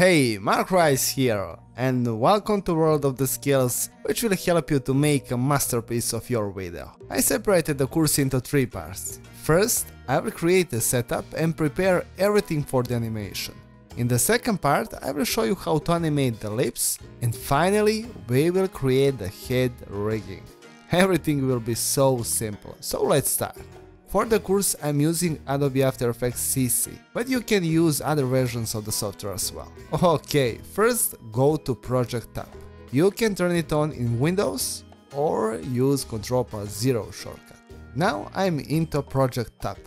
Hey, Mark Rise here, and welcome to World of the Skills, which will help you to make a masterpiece of your video. I separated the course into three parts. First, I will create a setup and prepare everything for the animation. In the second part, I will show you how to animate the lips, and finally, we will create the head rigging. Everything will be so simple, so let's start. For the course I'm using Adobe After Effects CC, but you can use other versions of the software as well. Ok, first go to Project tab. You can turn it on in Windows or use Ctrl plus 0 shortcut. Now I'm into Project tab.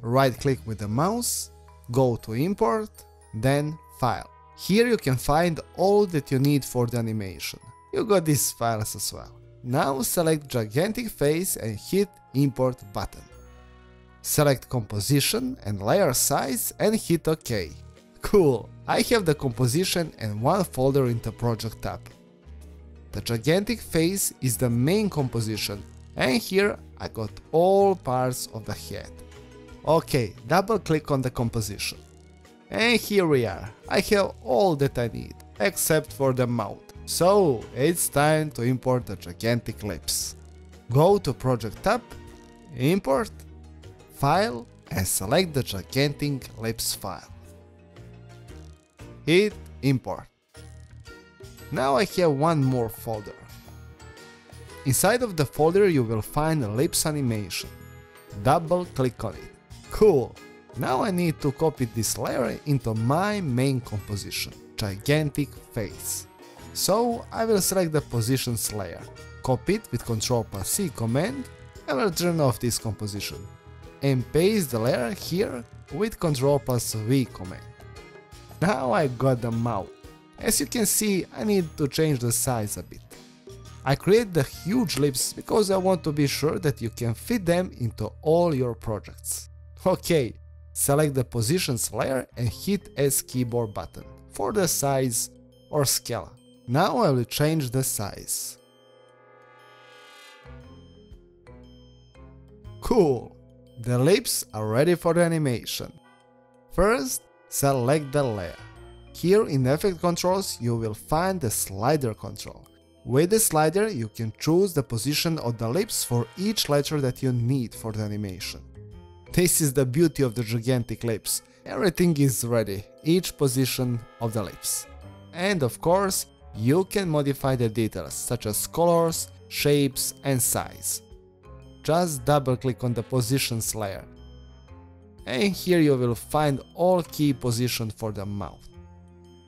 Right click with the mouse, go to Import, then File. Here you can find all that you need for the animation. You got these files as well. Now select gigantic face and hit Import button. Select composition and layer size and hit OK. Cool, I have the composition and one folder in the project tab. The gigantic face is the main composition and here I got all parts of the head. Ok, double click on the composition. And here we are, I have all that I need, except for the mouth. So it's time to import the gigantic lips. Go to project tab, import, File and select the gigantic lips file. Hit Import. Now I have one more folder. Inside of the folder you will find a lips animation. Double click on it. Cool! Now I need to copy this layer into my main composition, gigantic face. So I will select the positions layer, copy it with Ctrl plus C command and will turn off this composition and paste the layer here with Ctrl plus V command. Now I got the mouth. As you can see, I need to change the size a bit. I create the huge lips because I want to be sure that you can fit them into all your projects. Ok, select the positions layer and hit S keyboard button for the size or scale. Now I will change the size. Cool! The lips are ready for the animation. First, select the layer. Here in Effect Controls you will find the slider control. With the slider you can choose the position of the lips for each letter that you need for the animation. This is the beauty of the gigantic lips. Everything is ready, each position of the lips. And of course, you can modify the details such as colors, shapes and size just double click on the positions layer. And here you will find all key positions for the mouth.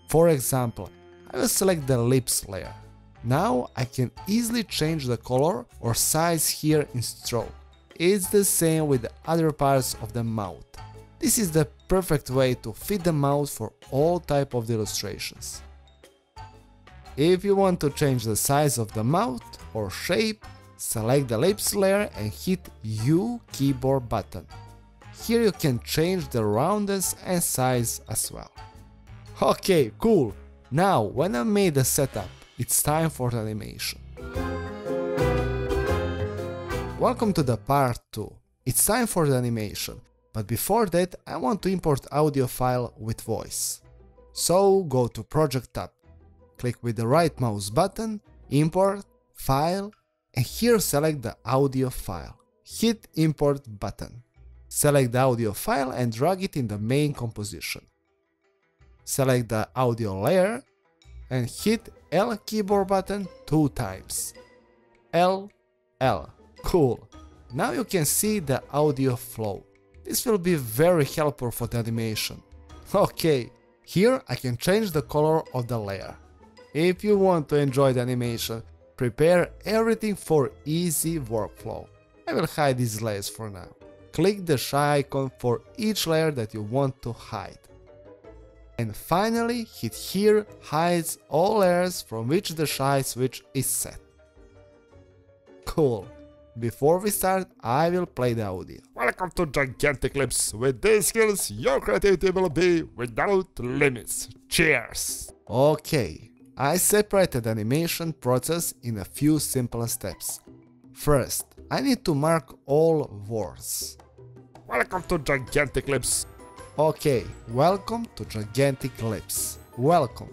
For example, I will select the lips layer. Now I can easily change the color or size here in stroke. It's the same with the other parts of the mouth. This is the perfect way to fit the mouth for all type of illustrations. If you want to change the size of the mouth or shape, Select the lips layer and hit U keyboard button. Here you can change the roundness and size as well. Ok, cool! Now, when I made the setup, it's time for the animation. Welcome to the part 2. It's time for the animation, but before that I want to import audio file with voice. So go to Project tab, click with the right mouse button, Import, File, and here select the audio file. Hit import button. Select the audio file and drag it in the main composition. Select the audio layer and hit L keyboard button two times. L, L. Cool. Now you can see the audio flow. This will be very helpful for the animation. Ok, here I can change the color of the layer. If you want to enjoy the animation, Prepare everything for easy workflow. I will hide these layers for now. Click the shy icon for each layer that you want to hide. And finally, hit here hides all layers from which the shy switch is set. Cool. Before we start, I will play the audio. Welcome to Gigantic Lips. With these skills, your creativity will be without limits. Cheers! Okay, I separated the animation process in a few simple steps. First, I need to mark all words. Welcome to Gigantic Lips. Okay, welcome to Gigantic Lips. welcome.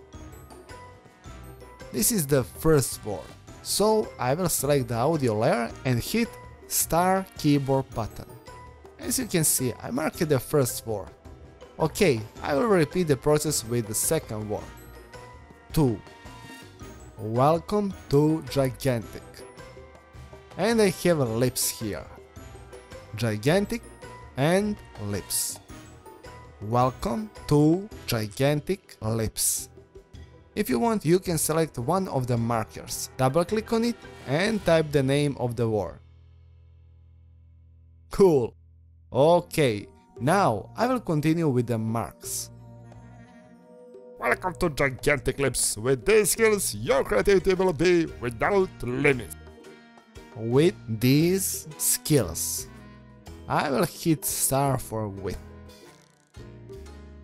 This is the first word, so I will select the audio layer and hit star keyboard button. As you can see, I marked the first word. Ok, I will repeat the process with the second word. 2. Welcome to Gigantic. And I have lips here. Gigantic and lips. Welcome to Gigantic Lips. If you want, you can select one of the markers, double click on it and type the name of the word. Cool. Okay, now I will continue with the marks. Welcome to Gigantic Lips. With these skills, your creativity will be without limits. With these skills, I will hit star for with.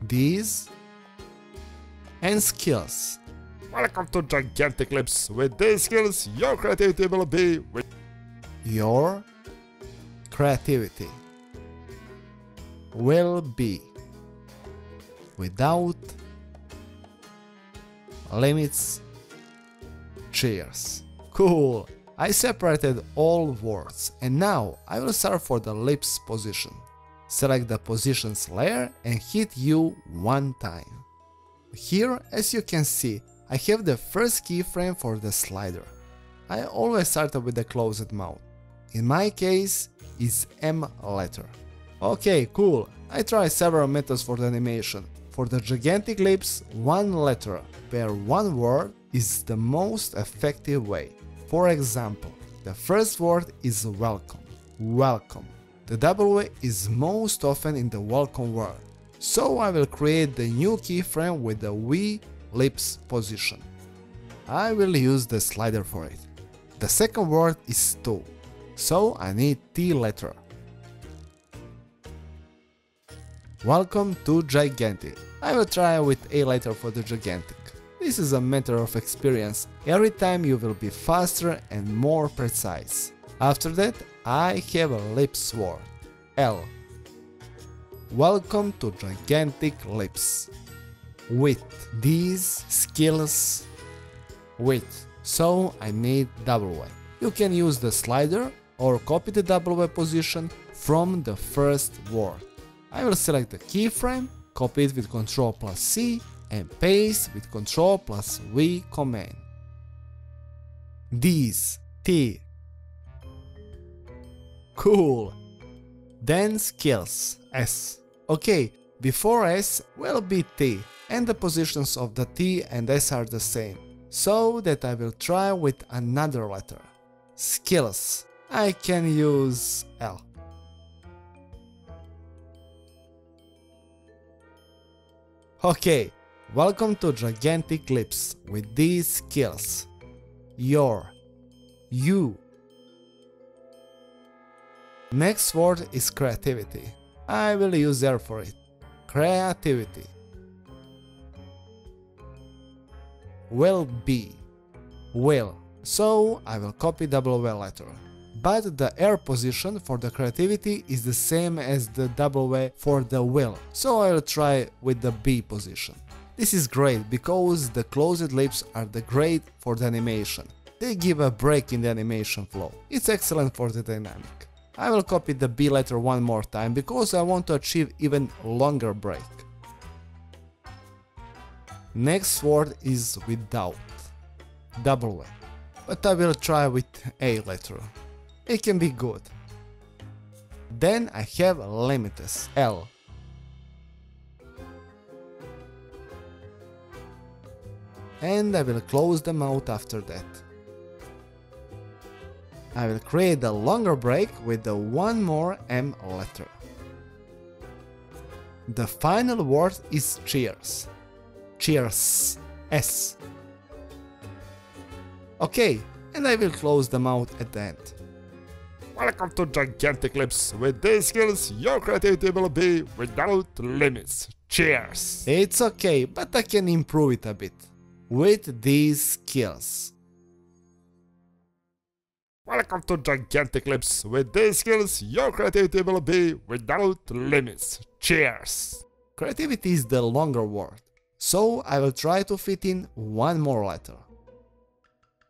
These and skills. Welcome to Gigantic Lips. With these skills, your creativity will be with Your creativity will be without limits. Cheers. Cool. I separated all words and now I will start for the lips position. Select the positions layer and hit U one time. Here, as you can see, I have the first keyframe for the slider. I always start with the closed mouth. In my case, it's M letter. Okay, cool. I try several methods for the animation. For the gigantic lips, one letter per one word is the most effective way. For example, the first word is welcome. Welcome. The W is most often in the welcome word. So I will create the new keyframe with the V lips position. I will use the slider for it. The second word is to, so I need T letter. Welcome to Gigantic. I will try with A letter for the Gigantic. This is a matter of experience. Every time you will be faster and more precise. After that, I have a lips word. L. Welcome to Gigantic Lips. With these skills, with, so I need W. You can use the slider or copy the W position from the first word. I will select the keyframe, copy it with Ctrl plus C and paste with Ctrl plus V command. These, T. Cool. Then skills, S. Okay, before S will be T, and the positions of the T and S are the same, so that I will try with another letter. Skills, I can use L. Okay, welcome to Gigantic Lips with these skills. Your, you. Next word is creativity. I will use R for it. Creativity. Will be. Will. So I will copy double W letter. But the R position for the creativity is the same as the double W for the will, so I will try with the B position. This is great because the closed lips are the great for the animation. They give a break in the animation flow. It's excellent for the dynamic. I will copy the B letter one more time because I want to achieve even longer break. Next word is without. Double. But I will try with A letter. It can be good. Then I have limitless L. And I will close them out after that. I will create a longer break with the one more M letter. The final word is cheers. Cheers. S. Okay, and I will close them out at the end. Welcome to Gigantic Lips. With these skills, your creativity will be without limits. Cheers! It's okay, but I can improve it a bit. With these skills. Welcome to Gigantic Lips. With these skills, your creativity will be without limits. Cheers! Creativity is the longer word, So I will try to fit in one more letter.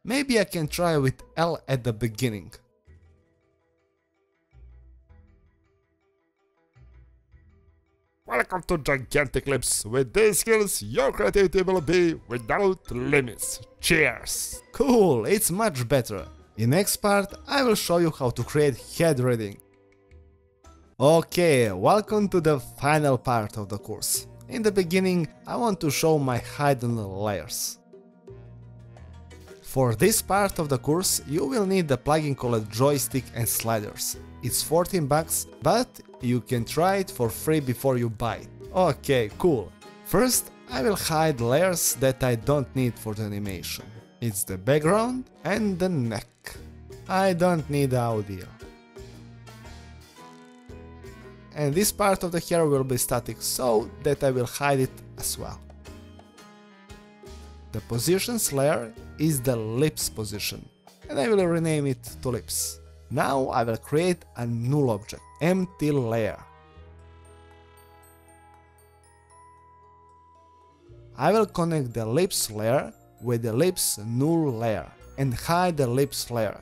Maybe I can try with L at the beginning. Welcome to Gigantic Lips. With these skills, your creativity will be without limits. Cheers! Cool, it's much better. In next part, I will show you how to create head rigging. Okay, welcome to the final part of the course. In the beginning, I want to show my hidden layers. For this part of the course, you will need the plugin called Joystick and Sliders. It's 14 bucks, but you can try it for free before you buy it. Okay, cool. First, I will hide layers that I don't need for the animation. It's the background and the neck. I don't need audio. And this part of the hair will be static so that I will hide it as well. The positions layer is the lips position, and I will rename it to lips. Now I will create a null object, empty layer. I will connect the lips layer with the lips null layer and hide the lips layer.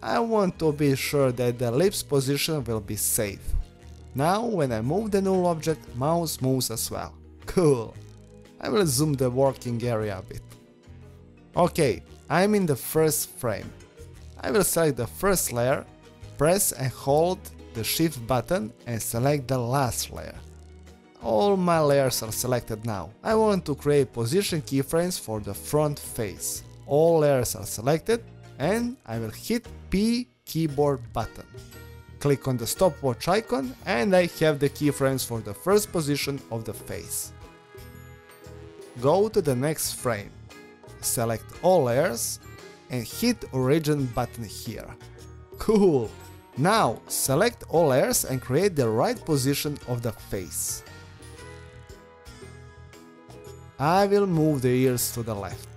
I want to be sure that the lips position will be safe. Now when I move the null object, mouse moves as well. Cool. I will zoom the working area a bit. Okay, I'm in the first frame. I will select the first layer, press and hold the shift button and select the last layer. All my layers are selected now. I want to create position keyframes for the front face. All layers are selected and I will hit P keyboard button. Click on the stopwatch icon and I have the keyframes for the first position of the face. Go to the next frame, select all layers and hit origin button here. Cool! Now select all layers and create the right position of the face. I will move the ears to the left.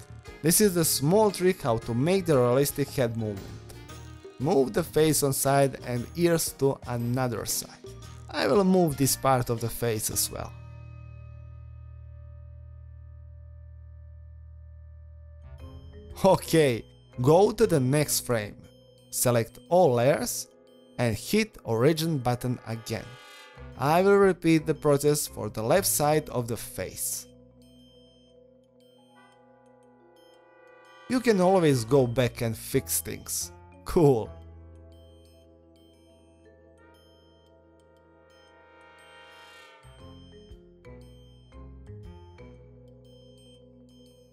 This is the small trick how to make the realistic head movement. Move the face on side and ears to another side. I will move this part of the face as well. Ok, go to the next frame. Select all layers and hit origin button again. I will repeat the process for the left side of the face. You can always go back and fix things. Cool.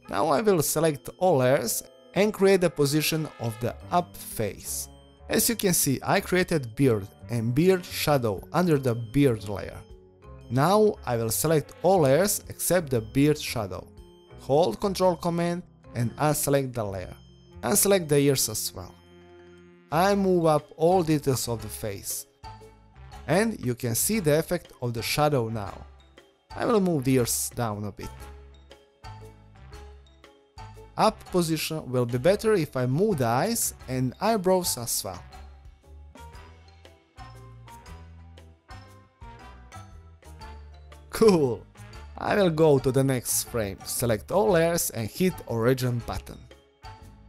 Now I will select all layers and create the position of the up face. As you can see, I created beard and beard shadow under the beard layer. Now I will select all layers except the beard shadow. Hold Ctrl command and unselect the layer. Unselect the ears as well. I move up all details of the face. And you can see the effect of the shadow now. I will move the ears down a bit. Up position will be better if I move the eyes and eyebrows as well. Cool! I will go to the next frame, select all layers and hit origin button.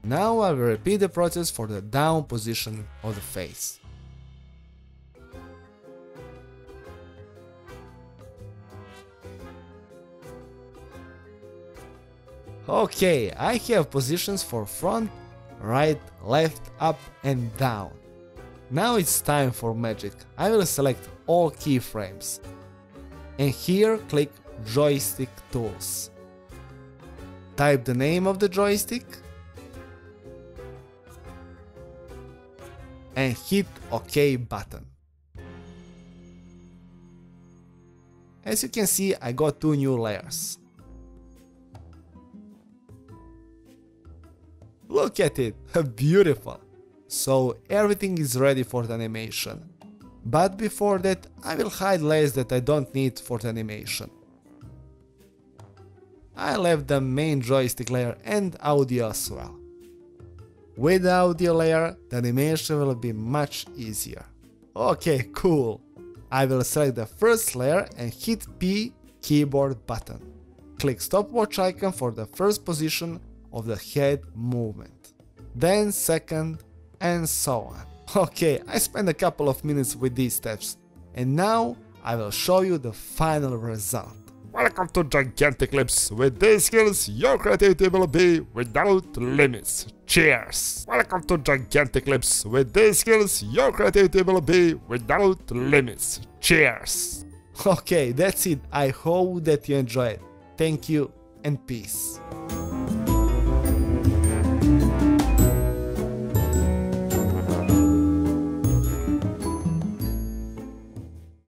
Now I will repeat the process for the down position of the face. Okay, I have positions for front, right, left, up and down. Now it's time for magic. I will select all keyframes. And here click joystick tools. Type the name of the joystick and hit OK button. As you can see, I got two new layers. Look at it, beautiful! So everything is ready for the animation. But before that, I will hide layers that I don't need for the animation. I left the main joystick layer and audio as well. With the audio layer, the animation will be much easier. Okay, cool. I will select the first layer and hit P keyboard button. Click stopwatch icon for the first position of the head movement. Then second and so on. Okay, I spent a couple of minutes with these steps and now I will show you the final result. Welcome to Gigantic Lips. With these skills, your creativity will be without limits. Cheers! Welcome to Gigantic Lips. With these skills, your creativity will be without limits. Cheers! Okay, that's it. I hope that you enjoyed. Thank you and peace.